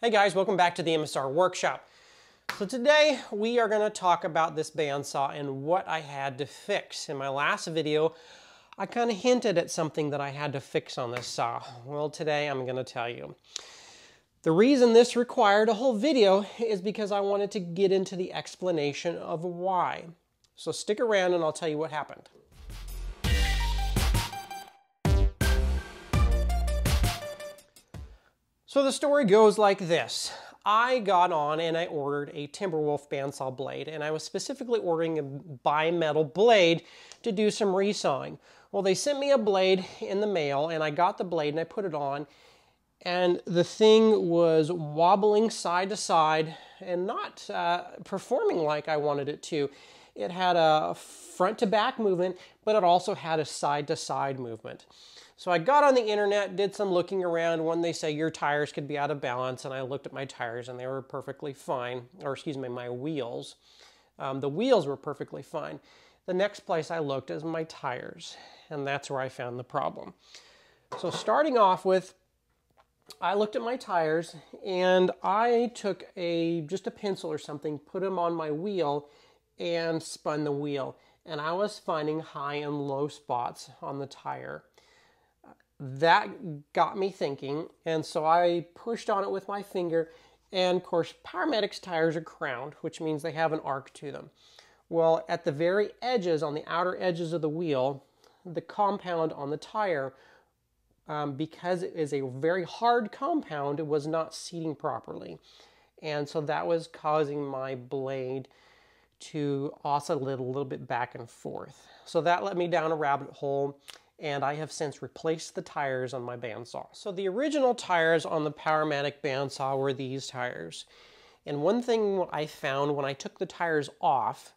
Hey guys, welcome back to the MSR Workshop. So today we are going to talk about this bandsaw and what I had to fix. In my last video, I kind of hinted at something that I had to fix on this saw. Well, today I'm going to tell you. The reason this required a whole video is because I wanted to get into the explanation of why. So stick around and I'll tell you what happened. So the story goes like this. I got on and I ordered a Timberwolf bandsaw blade and I was specifically ordering a bimetal blade to do some resawing. Well, they sent me a blade in the mail and I got the blade and I put it on and the thing was wobbling side to side and not uh, performing like I wanted it to. It had a front to back movement, but it also had a side to side movement. So I got on the internet, did some looking around when they say your tires could be out of balance, and I looked at my tires and they were perfectly fine, or excuse me, my wheels. Um, the wheels were perfectly fine. The next place I looked is my tires, and that's where I found the problem. So starting off with, I looked at my tires and I took a just a pencil or something, put them on my wheel, and spun the wheel. And I was finding high and low spots on the tire that got me thinking, and so I pushed on it with my finger. And of course, Powermatic's tires are crowned, which means they have an arc to them. Well, at the very edges, on the outer edges of the wheel, the compound on the tire, um, because it is a very hard compound, it was not seating properly. And so that was causing my blade to oscillate a little bit back and forth. So that led me down a rabbit hole and I have since replaced the tires on my bandsaw. So the original tires on the Powermatic bandsaw were these tires. And one thing I found when I took the tires off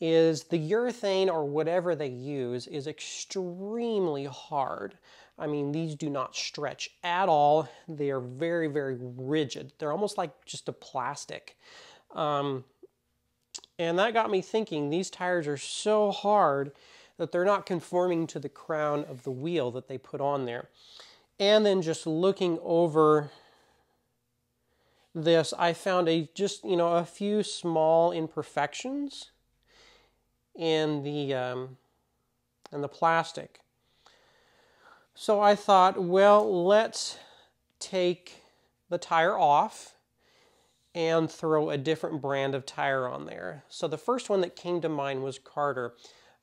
is the urethane or whatever they use is extremely hard. I mean, these do not stretch at all. They are very, very rigid. They're almost like just a plastic. Um, and that got me thinking, these tires are so hard that they're not conforming to the crown of the wheel that they put on there. And then just looking over this, I found a just, you know, a few small imperfections in the, um, in the plastic. So I thought, well, let's take the tire off and throw a different brand of tire on there. So the first one that came to mind was Carter.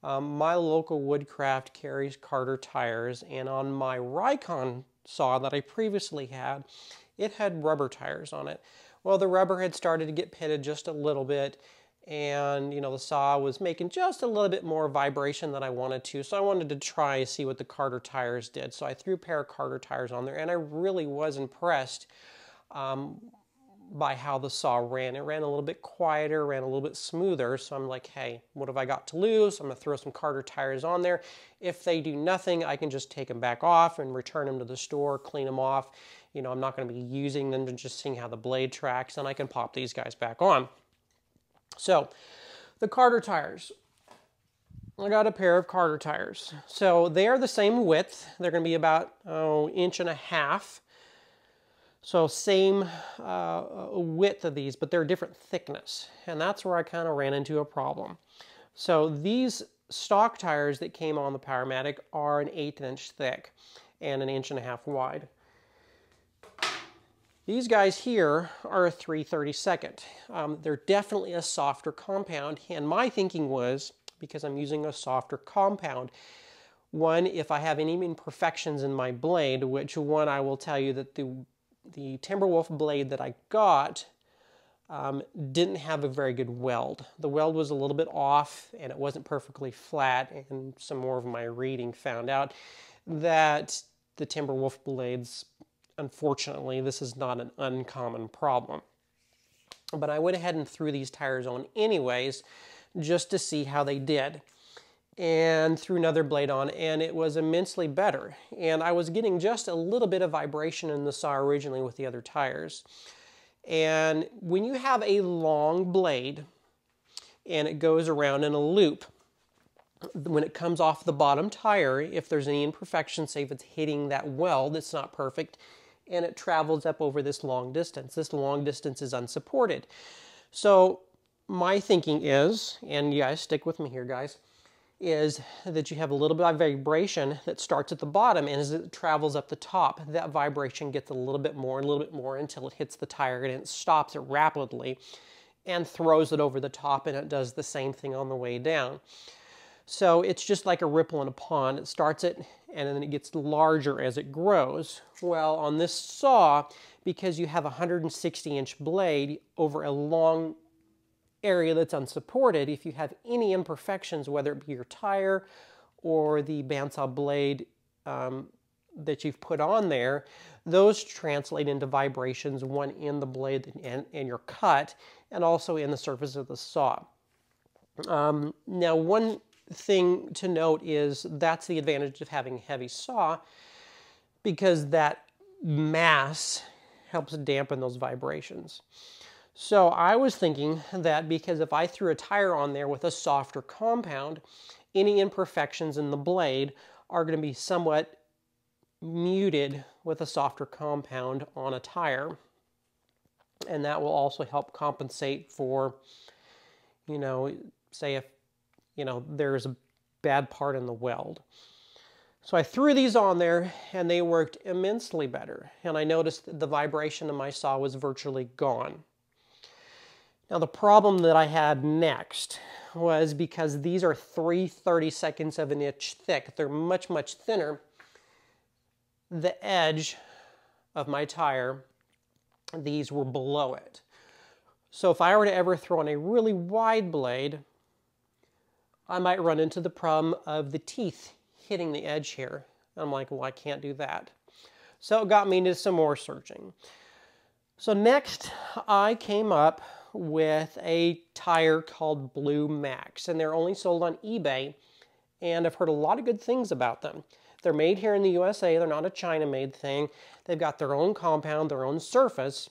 Um, my local Woodcraft carries Carter tires, and on my Rikon saw that I previously had, it had rubber tires on it. Well, the rubber had started to get pitted just a little bit, and you know the saw was making just a little bit more vibration than I wanted to, so I wanted to try see what the Carter tires did. So I threw a pair of Carter tires on there, and I really was impressed um, by how the saw ran. It ran a little bit quieter, ran a little bit smoother. So I'm like, hey, what have I got to lose? I'm gonna throw some Carter tires on there. If they do nothing, I can just take them back off and return them to the store, clean them off. You know, I'm not gonna be using them, just seeing how the blade tracks, and I can pop these guys back on. So the Carter tires. I got a pair of Carter tires. So they are the same width. They're gonna be about, oh, inch and a half so same uh, width of these, but they're different thickness. And that's where I kind of ran into a problem. So these stock tires that came on the Powermatic are an eighth inch thick and an inch and a half wide. These guys here are a 332nd. Um, they're definitely a softer compound, and my thinking was, because I'm using a softer compound, one, if I have any imperfections in my blade, which one I will tell you that the the Timberwolf blade that I got um, didn't have a very good weld. The weld was a little bit off and it wasn't perfectly flat and some more of my reading found out that the Timberwolf blades, unfortunately, this is not an uncommon problem. But I went ahead and threw these tires on anyways just to see how they did and threw another blade on and it was immensely better. And I was getting just a little bit of vibration in the saw originally with the other tires. And when you have a long blade and it goes around in a loop, when it comes off the bottom tire, if there's any imperfection, say if it's hitting that weld, it's not perfect, and it travels up over this long distance. This long distance is unsupported. So my thinking is, and you guys stick with me here, guys, is that you have a little bit of vibration that starts at the bottom and as it travels up the top, that vibration gets a little bit more and a little bit more until it hits the tire and it stops it rapidly and throws it over the top and it does the same thing on the way down. So it's just like a ripple in a pond. It starts it and then it gets larger as it grows. Well, on this saw, because you have a 160 inch blade over a long area that's unsupported, if you have any imperfections, whether it be your tire or the bandsaw blade um, that you've put on there, those translate into vibrations, one in the blade and, and your cut, and also in the surface of the saw. Um, now, one thing to note is that's the advantage of having a heavy saw because that mass helps dampen those vibrations. So I was thinking that because if I threw a tire on there with a softer compound, any imperfections in the blade are going to be somewhat muted with a softer compound on a tire. And that will also help compensate for, you know, say if, you know, there's a bad part in the weld. So I threw these on there and they worked immensely better. And I noticed that the vibration in my saw was virtually gone. Now the problem that I had next was because these are 3 30 seconds of an inch thick, they're much, much thinner, the edge of my tire, these were below it. So if I were to ever throw on a really wide blade, I might run into the problem of the teeth hitting the edge here. I'm like, well, I can't do that. So it got me into some more searching. So next, I came up with a tire called Blue Max, and they're only sold on eBay, and I've heard a lot of good things about them. They're made here in the USA, they're not a China-made thing. They've got their own compound, their own surface,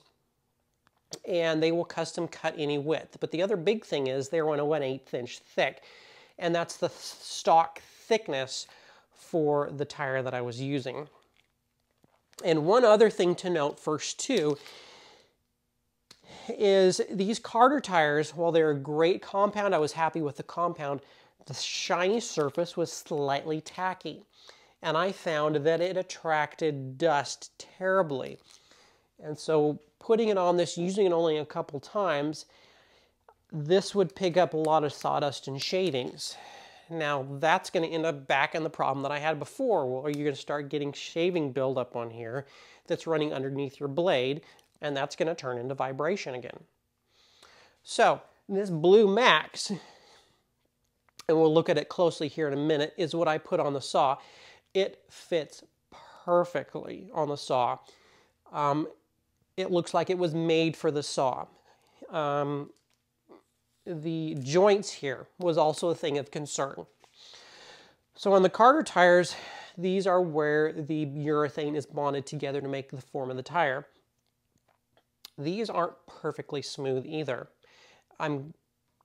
and they will custom cut any width. But the other big thing is they're on a 1 8 inch thick, and that's the stock thickness for the tire that I was using. And one other thing to note first too is these Carter tires, while they're a great compound, I was happy with the compound, the shiny surface was slightly tacky. And I found that it attracted dust terribly. And so putting it on this, using it only a couple times, this would pick up a lot of sawdust and shavings. Now that's going to end up back in the problem that I had before. Well, you're going to start getting shaving buildup on here that's running underneath your blade and that's going to turn into vibration again. So this Blue Max, and we'll look at it closely here in a minute, is what I put on the saw. It fits perfectly on the saw. Um, it looks like it was made for the saw. Um, the joints here was also a thing of concern. So on the Carter tires, these are where the urethane is bonded together to make the form of the tire. These aren't perfectly smooth either. I'm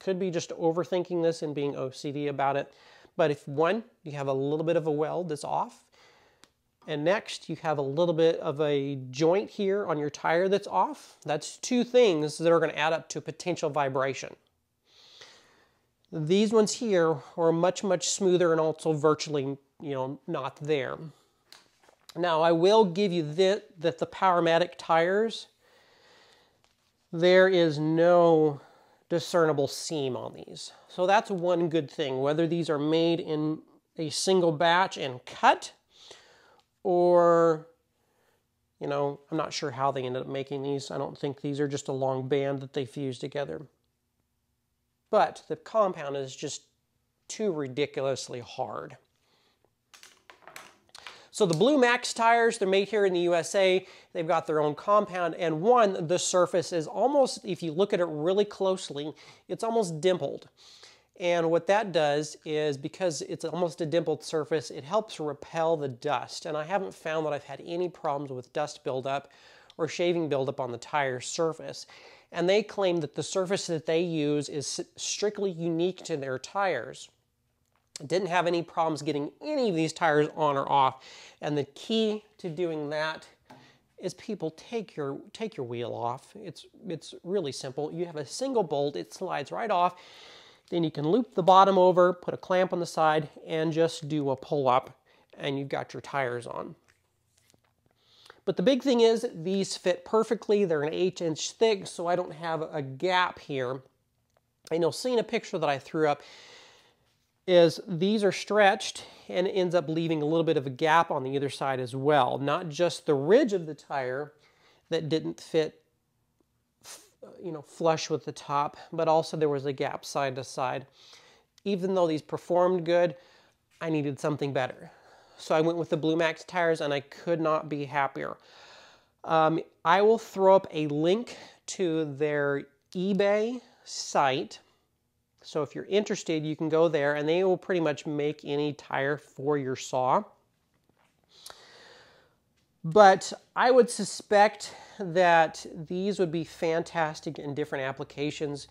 could be just overthinking this and being OCD about it. But if one, you have a little bit of a weld that's off, and next you have a little bit of a joint here on your tire that's off, that's two things that are going to add up to potential vibration. These ones here are much, much smoother and also virtually, you know, not there. Now I will give you that, that the Powermatic tires there is no discernible seam on these. So that's one good thing, whether these are made in a single batch and cut, or, you know, I'm not sure how they ended up making these. I don't think these are just a long band that they fused together. But the compound is just too ridiculously hard. So the Blue Max tires, they're made here in the USA. They've got their own compound. And one, the surface is almost, if you look at it really closely, it's almost dimpled. And what that does is because it's almost a dimpled surface, it helps repel the dust. And I haven't found that I've had any problems with dust buildup or shaving buildup on the tire surface. And they claim that the surface that they use is strictly unique to their tires. Didn't have any problems getting any of these tires on or off. And the key to doing that is people take your take your wheel off. It's it's really simple. You have a single bolt, it slides right off. Then you can loop the bottom over, put a clamp on the side, and just do a pull up, and you've got your tires on. But the big thing is these fit perfectly. They're an eight inch thick, so I don't have a gap here. And you'll see in a picture that I threw up is these are stretched and it ends up leaving a little bit of a gap on the other side as well. Not just the ridge of the tire that didn't fit you know, flush with the top, but also there was a gap side to side. Even though these performed good, I needed something better. So I went with the Blue Max tires and I could not be happier. Um, I will throw up a link to their eBay site. So if you're interested, you can go there and they will pretty much make any tire for your saw. But I would suspect that these would be fantastic in different applications.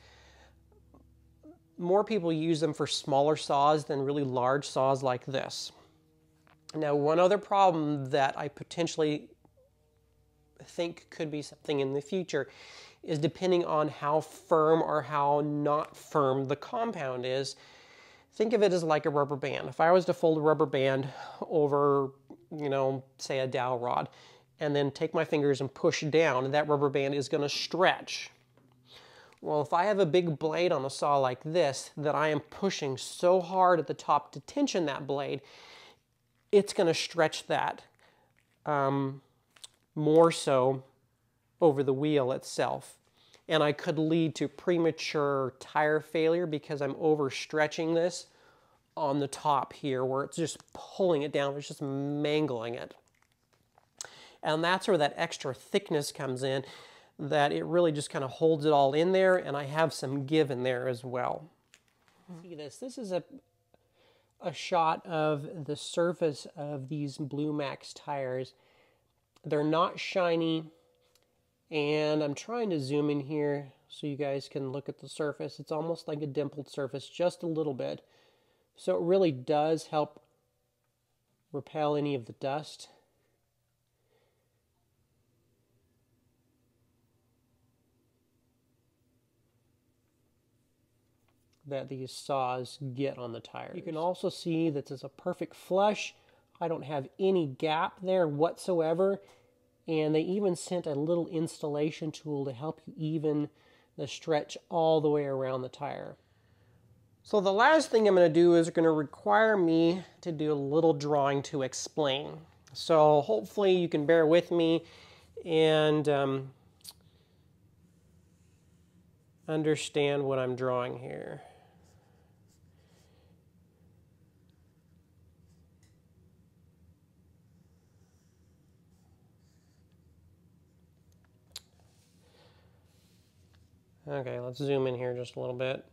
More people use them for smaller saws than really large saws like this. Now, one other problem that I potentially think could be something in the future is depending on how firm or how not firm the compound is. Think of it as like a rubber band. If I was to fold a rubber band over, you know, say a dowel rod, and then take my fingers and push down, that rubber band is going to stretch. Well, if I have a big blade on a saw like this that I am pushing so hard at the top to tension that blade, it's going to stretch that um, more so over the wheel itself. And I could lead to premature tire failure because I'm overstretching this on the top here where it's just pulling it down, it's just mangling it. And that's where that extra thickness comes in, that it really just kind of holds it all in there, and I have some give in there as well. See this, this is a, a shot of the surface of these Blue Max tires. They're not shiny, and I'm trying to zoom in here so you guys can look at the surface. It's almost like a dimpled surface, just a little bit. So it really does help repel any of the dust. that these saws get on the tires. You can also see that this is a perfect flush. I don't have any gap there whatsoever. And they even sent a little installation tool to help you even the stretch all the way around the tire. So the last thing I'm going to do is going to require me to do a little drawing to explain. So hopefully you can bear with me and um, understand what I'm drawing here. Okay, let's zoom in here just a little bit.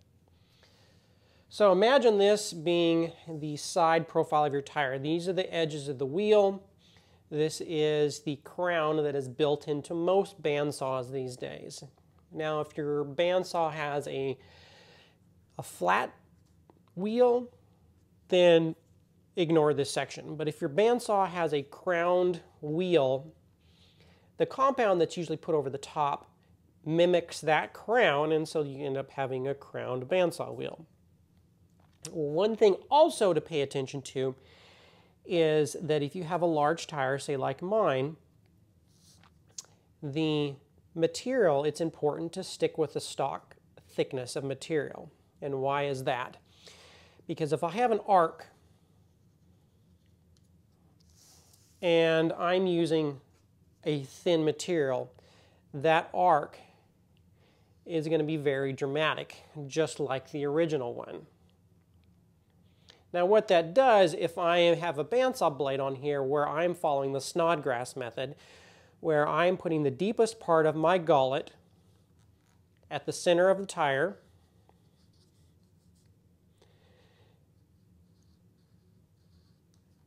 So imagine this being the side profile of your tire. These are the edges of the wheel. This is the crown that is built into most bandsaws these days. Now, if your bandsaw has a, a flat wheel, then ignore this section. But if your bandsaw has a crowned wheel, the compound that's usually put over the top mimics that crown, and so you end up having a crowned bandsaw wheel. One thing also to pay attention to is that if you have a large tire, say like mine, the material, it's important to stick with the stock thickness of material. And why is that? Because if I have an arc and I'm using a thin material, that arc is going to be very dramatic, just like the original one. Now what that does, if I have a bandsaw blade on here where I'm following the Snodgrass method, where I'm putting the deepest part of my gullet at the center of the tire,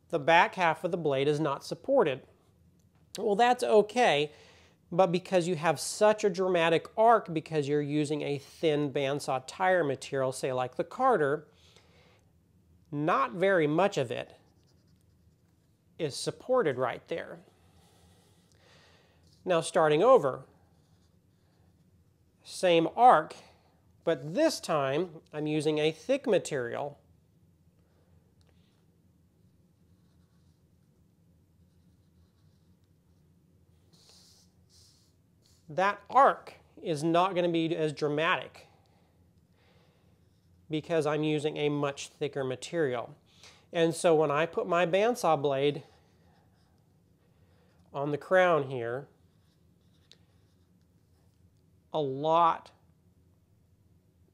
the back half of the blade is not supported. Well, that's okay but because you have such a dramatic arc because you're using a thin bandsaw tire material, say like the Carter, not very much of it is supported right there. Now starting over, same arc, but this time I'm using a thick material. That arc is not going to be as dramatic because I'm using a much thicker material. And so when I put my bandsaw blade on the crown here, a lot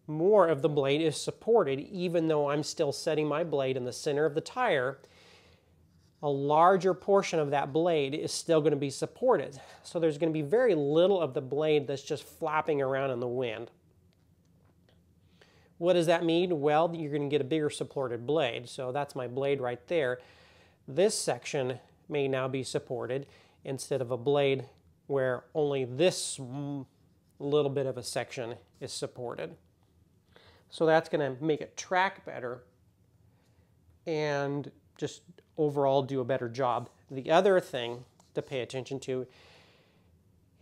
more of the blade is supported even though I'm still setting my blade in the center of the tire a larger portion of that blade is still going to be supported. So there's going to be very little of the blade that's just flapping around in the wind. What does that mean? Well, you're going to get a bigger supported blade. So that's my blade right there. This section may now be supported instead of a blade where only this little bit of a section is supported. So that's going to make it track better and just overall do a better job. The other thing to pay attention to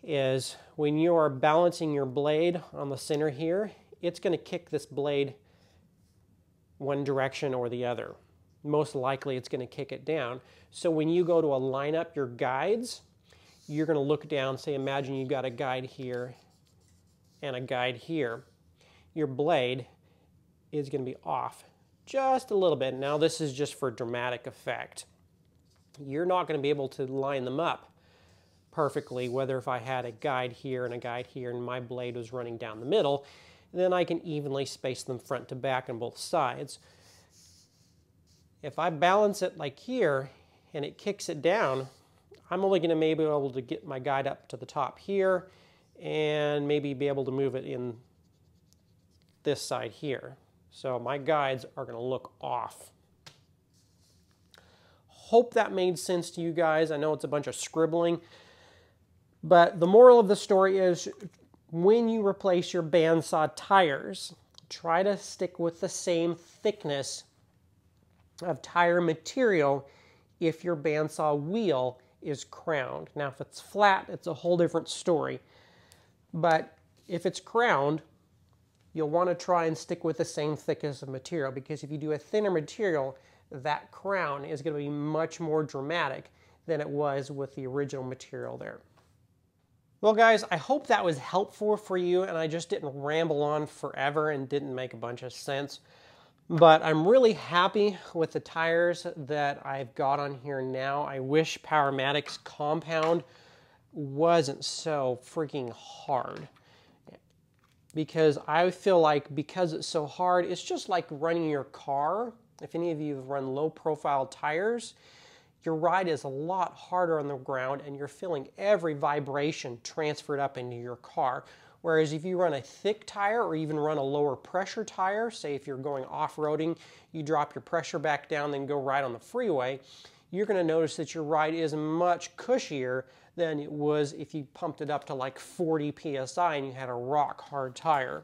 is when you are balancing your blade on the center here, it's going to kick this blade one direction or the other. Most likely it's going to kick it down. So when you go to align up your guides, you're going to look down, say imagine you've got a guide here and a guide here. Your blade is going to be off just a little bit. Now this is just for dramatic effect. You're not going to be able to line them up perfectly, whether if I had a guide here and a guide here and my blade was running down the middle, then I can evenly space them front to back on both sides. If I balance it like here and it kicks it down, I'm only going to maybe be able to get my guide up to the top here and maybe be able to move it in this side here. So my guides are going to look off. Hope that made sense to you guys. I know it's a bunch of scribbling, but the moral of the story is when you replace your bandsaw tires, try to stick with the same thickness of tire material if your bandsaw wheel is crowned. Now, if it's flat, it's a whole different story. But if it's crowned, you'll want to try and stick with the same thickness of material because if you do a thinner material, that crown is going to be much more dramatic than it was with the original material there. Well guys, I hope that was helpful for you and I just didn't ramble on forever and didn't make a bunch of sense. But I'm really happy with the tires that I've got on here now. I wish Powermatic's compound wasn't so freaking hard because I feel like because it's so hard, it's just like running your car. If any of you have run low profile tires, your ride is a lot harder on the ground and you're feeling every vibration transferred up into your car. Whereas if you run a thick tire or even run a lower pressure tire, say if you're going off-roading, you drop your pressure back down, then go ride on the freeway, you're gonna notice that your ride is much cushier than it was if you pumped it up to like 40 PSI and you had a rock hard tire.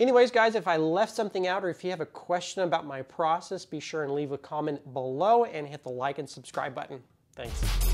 Anyways, guys, if I left something out or if you have a question about my process, be sure and leave a comment below and hit the like and subscribe button. Thanks.